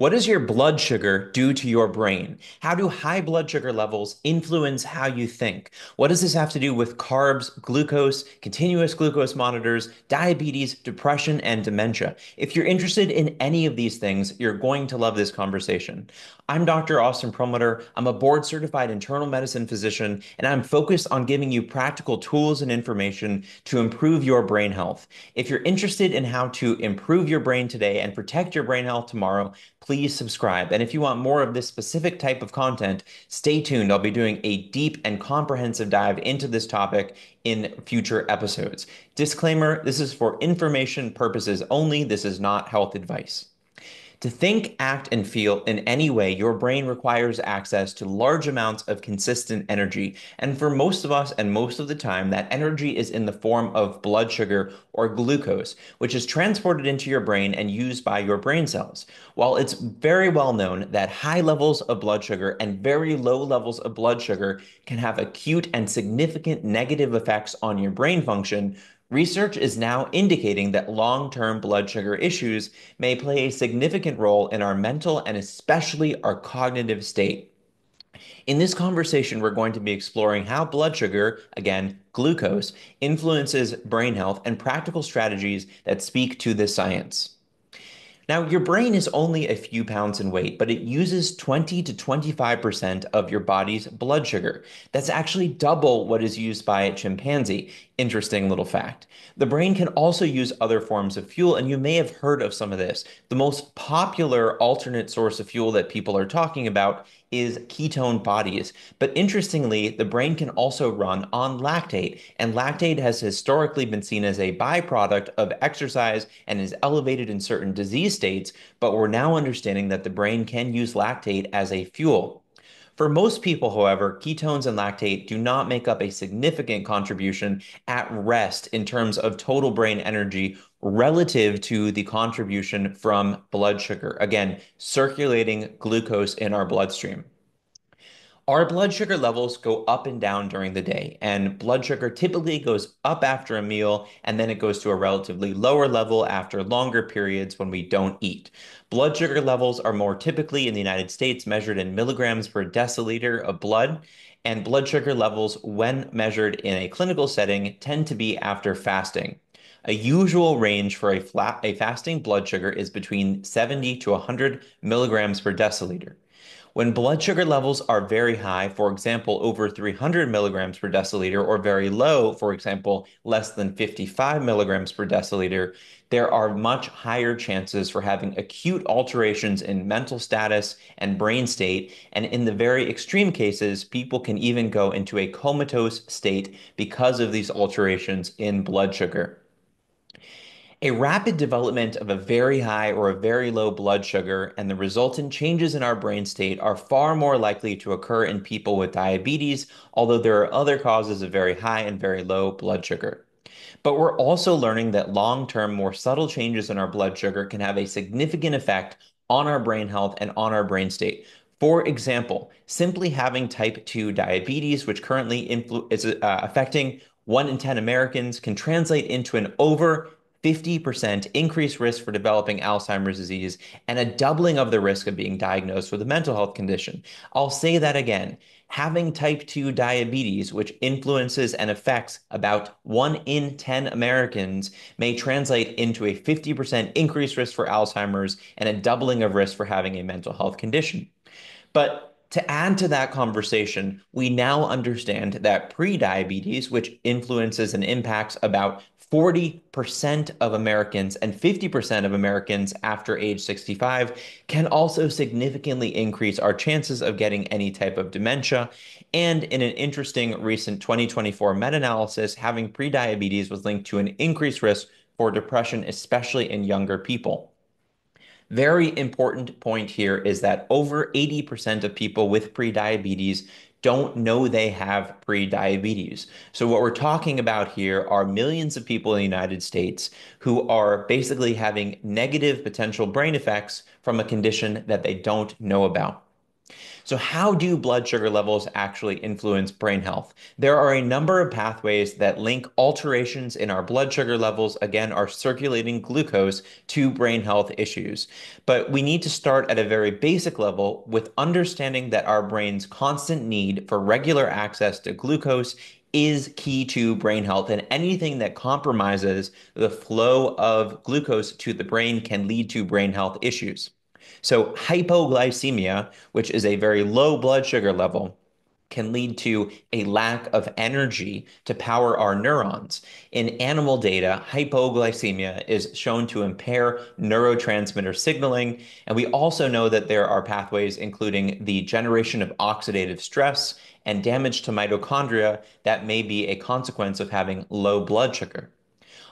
What does your blood sugar do to your brain? How do high blood sugar levels influence how you think? What does this have to do with carbs, glucose, continuous glucose monitors, diabetes, depression, and dementia? If you're interested in any of these things, you're going to love this conversation. I'm Dr. Austin Perlmutter. I'm a board certified internal medicine physician, and I'm focused on giving you practical tools and information to improve your brain health. If you're interested in how to improve your brain today and protect your brain health tomorrow, please subscribe. And if you want more of this specific type of content, stay tuned. I'll be doing a deep and comprehensive dive into this topic in future episodes. Disclaimer this is for information purposes only, this is not health advice. To think, act, and feel in any way, your brain requires access to large amounts of consistent energy. And for most of us, and most of the time, that energy is in the form of blood sugar or glucose, which is transported into your brain and used by your brain cells. While it's very well known that high levels of blood sugar and very low levels of blood sugar can have acute and significant negative effects on your brain function, Research is now indicating that long term blood sugar issues may play a significant role in our mental and especially our cognitive state. In this conversation, we're going to be exploring how blood sugar, again, glucose, influences brain health and practical strategies that speak to this science. Now, your brain is only a few pounds in weight, but it uses 20 to 25% of your body's blood sugar. That's actually double what is used by a chimpanzee. Interesting little fact. The brain can also use other forms of fuel, and you may have heard of some of this. The most popular alternate source of fuel that people are talking about is ketone bodies. But interestingly, the brain can also run on lactate, and lactate has historically been seen as a byproduct of exercise and is elevated in certain disease states. But we're now understanding that the brain can use lactate as a fuel. For most people, however, ketones and lactate do not make up a significant contribution at rest in terms of total brain energy relative to the contribution from blood sugar. Again, circulating glucose in our bloodstream. Our blood sugar levels go up and down during the day, and blood sugar typically goes up after a meal, and then it goes to a relatively lower level after longer periods when we don't eat. Blood sugar levels are more typically in the United States measured in milligrams per deciliter of blood, and blood sugar levels, when measured in a clinical setting, tend to be after fasting. A usual range for a, flat, a fasting blood sugar is between 70 to 100 milligrams per deciliter. When blood sugar levels are very high, for example, over 300 milligrams per deciliter, or very low, for example, less than 55 milligrams per deciliter, there are much higher chances for having acute alterations in mental status and brain state. And in the very extreme cases, people can even go into a comatose state because of these alterations in blood sugar. A rapid development of a very high or a very low blood sugar and the resultant changes in our brain state are far more likely to occur in people with diabetes, although there are other causes of very high and very low blood sugar. But we're also learning that long term, more subtle changes in our blood sugar can have a significant effect on our brain health and on our brain state. For example, simply having type 2 diabetes, which currently is uh, affecting 1 in 10 Americans, can translate into an over 50% increased risk for developing Alzheimer's disease and a doubling of the risk of being diagnosed with a mental health condition. I'll say that again. Having type 2 diabetes, which influences and affects about 1 in 10 Americans, may translate into a 50% increased risk for Alzheimer's and a doubling of risk for having a mental health condition. But to add to that conversation, we now understand that prediabetes, which influences and impacts about 40% of Americans and 50% of Americans after age 65 can also significantly increase our chances of getting any type of dementia. And in an interesting recent 2024 meta analysis, having prediabetes was linked to an increased risk for depression, especially in younger people. Very important point here is that over 80% of people with prediabetes don't know they have pre-diabetes. So what we're talking about here are millions of people in the United States who are basically having negative potential brain effects from a condition that they don't know about. So, how do blood sugar levels actually influence brain health? There are a number of pathways that link alterations in our blood sugar levels, again, our circulating glucose, to brain health issues. But we need to start at a very basic level with understanding that our brain's constant need for regular access to glucose is key to brain health, and anything that compromises the flow of glucose to the brain can lead to brain health issues. So, hypoglycemia, which is a very low blood sugar level, can lead to a lack of energy to power our neurons. In animal data, hypoglycemia is shown to impair neurotransmitter signaling. And we also know that there are pathways, including the generation of oxidative stress and damage to mitochondria, that may be a consequence of having low blood sugar.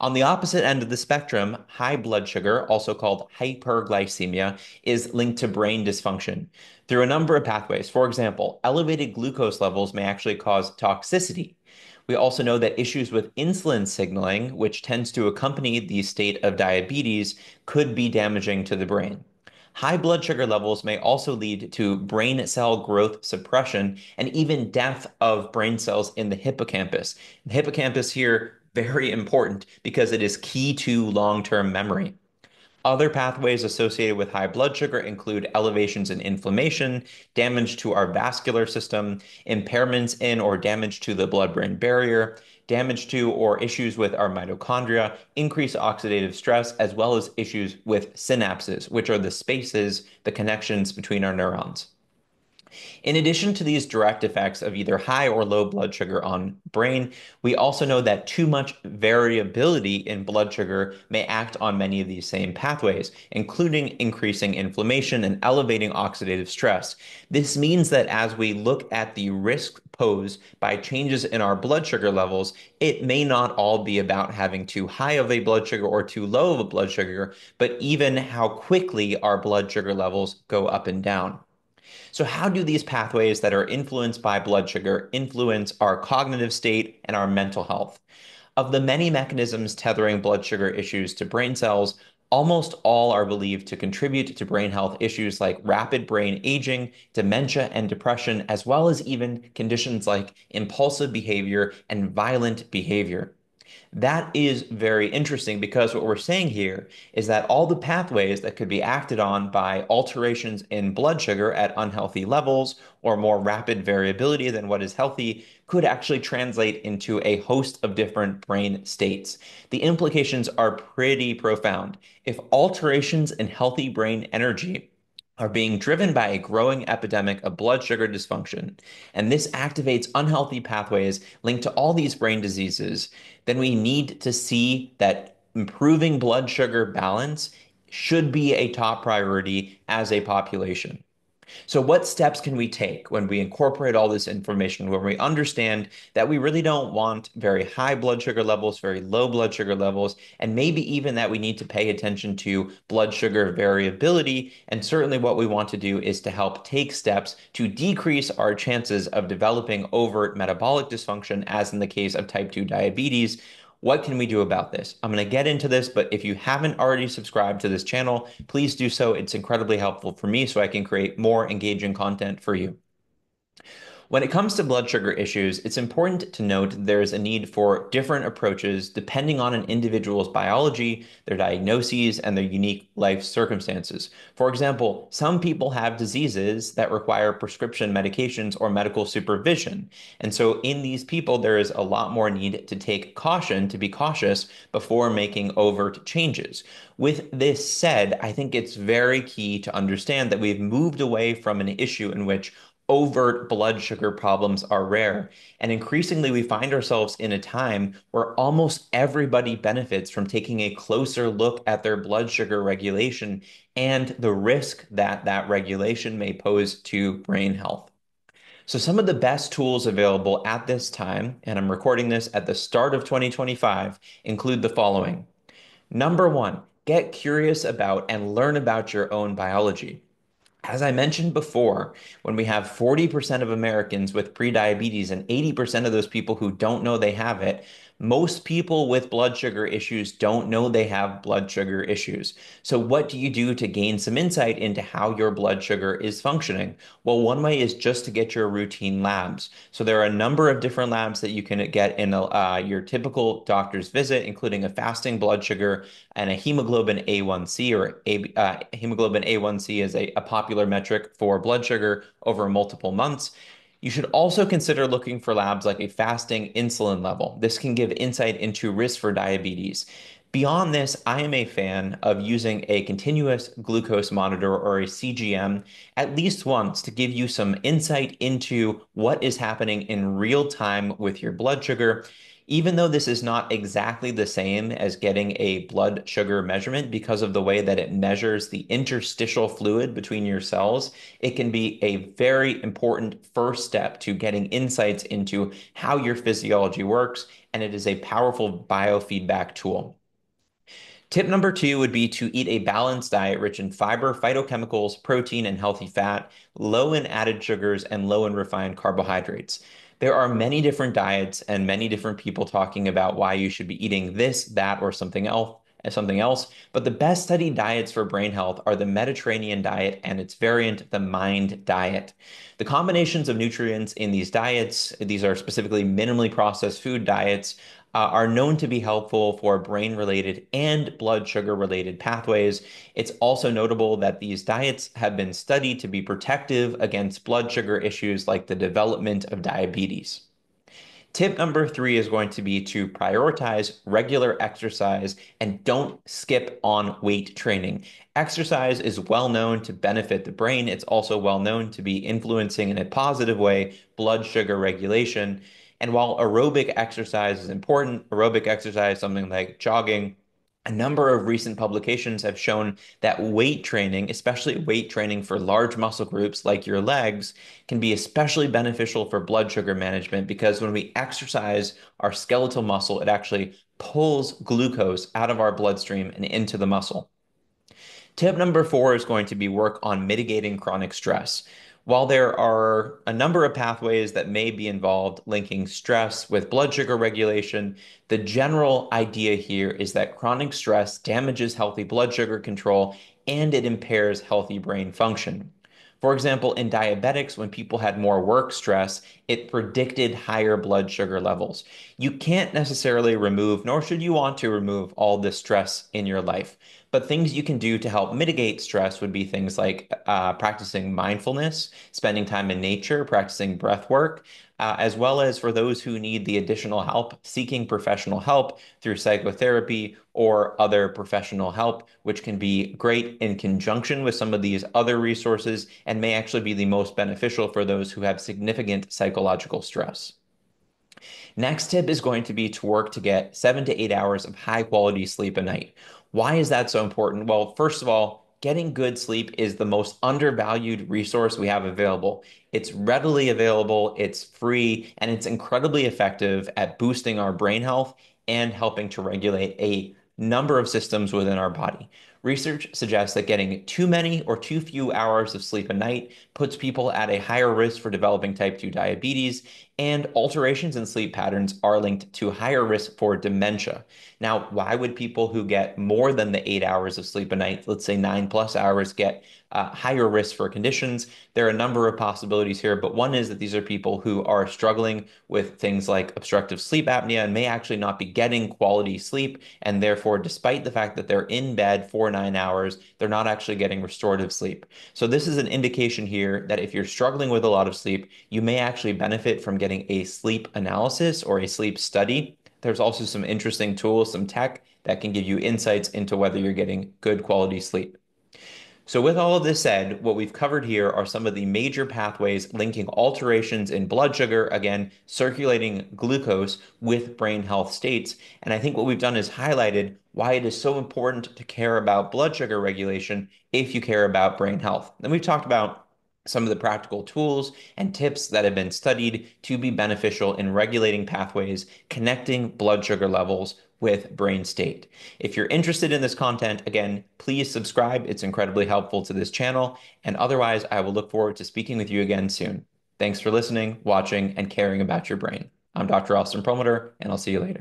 On the opposite end of the spectrum, high blood sugar, also called hyperglycemia, is linked to brain dysfunction through a number of pathways. For example, elevated glucose levels may actually cause toxicity. We also know that issues with insulin signaling, which tends to accompany the state of diabetes, could be damaging to the brain. High blood sugar levels may also lead to brain cell growth suppression and even death of brain cells in the hippocampus. The hippocampus here very important because it is key to long-term memory. Other pathways associated with high blood sugar include elevations in inflammation, damage to our vascular system, impairments in or damage to the blood-brain barrier, damage to or issues with our mitochondria, increased oxidative stress, as well as issues with synapses, which are the spaces, the connections between our neurons. In addition to these direct effects of either high or low blood sugar on brain, we also know that too much variability in blood sugar may act on many of these same pathways, including increasing inflammation and elevating oxidative stress. This means that as we look at the risk posed by changes in our blood sugar levels, it may not all be about having too high of a blood sugar or too low of a blood sugar, but even how quickly our blood sugar levels go up and down. So, how do these pathways that are influenced by blood sugar influence our cognitive state and our mental health? Of the many mechanisms tethering blood sugar issues to brain cells, almost all are believed to contribute to brain health issues like rapid brain aging, dementia, and depression, as well as even conditions like impulsive behavior and violent behavior. That is very interesting because what we're saying here is that all the pathways that could be acted on by alterations in blood sugar at unhealthy levels or more rapid variability than what is healthy could actually translate into a host of different brain states. The implications are pretty profound. If alterations in healthy brain energy are being driven by a growing epidemic of blood sugar dysfunction, and this activates unhealthy pathways linked to all these brain diseases, then we need to see that improving blood sugar balance should be a top priority as a population. So, what steps can we take when we incorporate all this information, when we understand that we really don't want very high blood sugar levels, very low blood sugar levels, and maybe even that we need to pay attention to blood sugar variability? And certainly, what we want to do is to help take steps to decrease our chances of developing overt metabolic dysfunction, as in the case of type 2 diabetes what can we do about this? I'm going to get into this, but if you haven't already subscribed to this channel, please do so. It's incredibly helpful for me so I can create more engaging content for you. When it comes to blood sugar issues, it's important to note there's a need for different approaches depending on an individual's biology, their diagnoses, and their unique life circumstances. For example, some people have diseases that require prescription medications or medical supervision. And so in these people, there is a lot more need to take caution, to be cautious before making overt changes. With this said, I think it's very key to understand that we've moved away from an issue in which overt blood sugar problems are rare. And increasingly, we find ourselves in a time where almost everybody benefits from taking a closer look at their blood sugar regulation and the risk that that regulation may pose to brain health. So, some of the best tools available at this time, and I'm recording this at the start of 2025, include the following. Number one, get curious about and learn about your own biology. As I mentioned before, when we have 40% of Americans with prediabetes and 80% of those people who don't know they have it, Most people with blood sugar issues don't know they have blood sugar issues. So, what do you do to gain some insight into how your blood sugar is functioning? Well, one way is just to get your routine labs. So, there are a number of different labs that you can get in uh, your typical doctor's visit, including a fasting blood sugar and a hemoglobin A1C, or a, uh, hemoglobin A1C is a, a popular metric for blood sugar over multiple months. You should also consider looking for labs like a fasting insulin level. This can give insight into risk for diabetes. Beyond this, I am a fan of using a continuous glucose monitor or a CGM at least once to give you some insight into what is happening in real time with your blood sugar even though this is not exactly the same as getting a blood sugar measurement because of the way that it measures the interstitial fluid between your cells, it can be a very important first step to getting insights into how your physiology works, and it is a powerful biofeedback tool. Tip number two would be to eat a balanced diet rich in fiber, phytochemicals, protein, and healthy fat, low in added sugars, and low in refined carbohydrates. There are many different diets and many different people talking about why you should be eating this, that, or something else something else. But the best studied diets for brain health are the Mediterranean diet and its variant, the MIND diet. The combinations of nutrients in these diets, these are specifically minimally processed food diets, uh, are known to be helpful for brain related and blood sugar related pathways. It's also notable that these diets have been studied to be protective against blood sugar issues like the development of diabetes. Tip number three is going to be to prioritize regular exercise and don't skip on weight training. Exercise is well known to benefit the brain. It's also well known to be influencing in a positive way blood sugar regulation. And while aerobic exercise is important, aerobic exercise, something like jogging, a number of recent publications have shown that weight training, especially weight training for large muscle groups like your legs, can be especially beneficial for blood sugar management because when we exercise our skeletal muscle, it actually pulls glucose out of our bloodstream and into the muscle. Tip number four is going to be work on mitigating chronic stress. While there are a number of pathways that may be involved linking stress with blood sugar regulation, the general idea here is that chronic stress damages healthy blood sugar control and it impairs healthy brain function. For example, in diabetics, when people had more work stress, it predicted higher blood sugar levels. You can't necessarily remove, nor should you want to remove, all the stress in your life. But things you can do to help mitigate stress would be things like uh, practicing mindfulness, spending time in nature, practicing breath work, uh, as well as for those who need the additional help, seeking professional help through psychotherapy or other professional help, which can be great in conjunction with some of these other resources and may actually be the most beneficial for those who have significant psychological stress. Next tip is going to be to work to get seven to eight hours of high quality sleep a night. Why is that so important? Well, first of all, getting good sleep is the most undervalued resource we have available. It's readily available, it's free, and it's incredibly effective at boosting our brain health and helping to regulate a number of systems within our body. Research suggests that getting too many or too few hours of sleep a night puts people at a higher risk for developing type 2 diabetes, and alterations in sleep patterns are linked to higher risk for dementia. Now, why would people who get more than the eight hours of sleep a night, let's say nine plus hours, get uh, higher risk for conditions? There are a number of possibilities here, but one is that these are people who are struggling with things like obstructive sleep apnea and may actually not be getting quality sleep. And therefore, despite the fact that they're in bed for nine hours, they're not actually getting restorative sleep. So, this is an indication here that if you're struggling with a lot of sleep, you may actually benefit from getting a sleep analysis or a sleep study there's also some interesting tools, some tech that can give you insights into whether you're getting good quality sleep. So, with all of this said, what we've covered here are some of the major pathways linking alterations in blood sugar, again, circulating glucose with brain health states. And I think what we've done is highlighted why it is so important to care about blood sugar regulation if you care about brain health. And we've talked about some of the practical tools and tips that have been studied to be beneficial in regulating pathways connecting blood sugar levels with brain state. If you're interested in this content, again, please subscribe. It's incredibly helpful to this channel. And otherwise, I will look forward to speaking with you again soon. Thanks for listening, watching, and caring about your brain. I'm Dr. Austin Perlmutter, and I'll see you later.